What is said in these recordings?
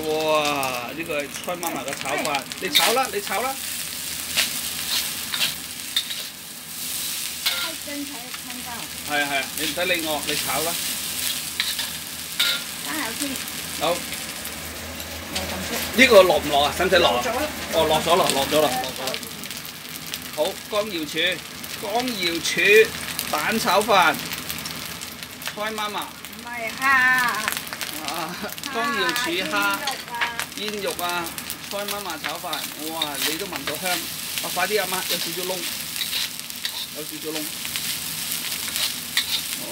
哇！呢個係蔡媽媽嘅炒飯，你炒啦，你炒啦。真睇看到。係啊係啊，你唔使理我，你炒啦。加油先。好。呢個落唔落啊？使唔使落啊？哦，落咗啦，落咗啦，落咗啦。好，江瑤柱，江瑤柱蛋炒飯，蔡媽媽。唔係蝦。啊，江瑤柱蝦。煙肉啊，蔡媽媽炒飯，哇！你都聞到香，啊快啲啊媽，有少少窿，有少少窿。哦。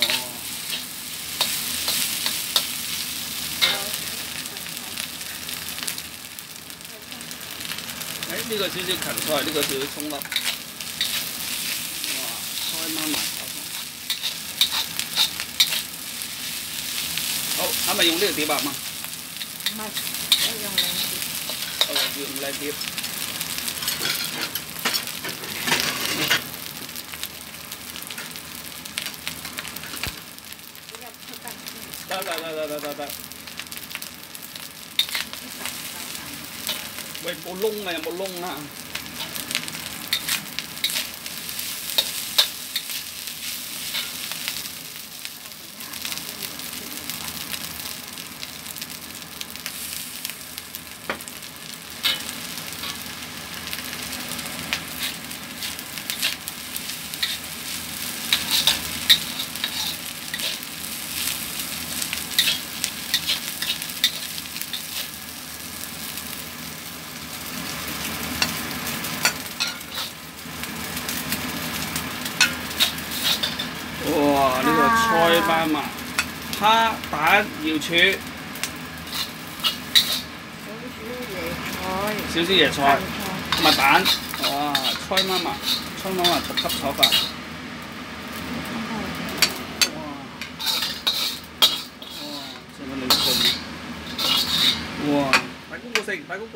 誒呢個少少芹菜，呢個少少葱粒。哇！蔡媽媽炒飯。好，係咪用呢個碟啊媽？唔係，我用兩碟。哦，用兩碟。得得得得得得得。喂，冇哇！呢、個菜媽媽蝦蛋瑤柱，少少椰菜。少少椰菜同埋蛋。哇！菜媽媽，菜媽媽特級炒飯。哇！哇！哇！快高過食，快高過。